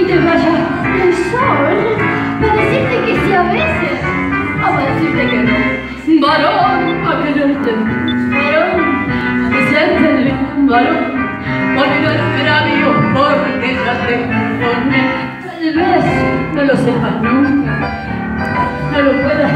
y te vaya el sol para decirte que sí a veces o para decirte que no. Varón, a quererte, varón, a decirte varón, porque no extravío, porque ya te perdoné. Tal vez no lo sepas nunca no lo puedas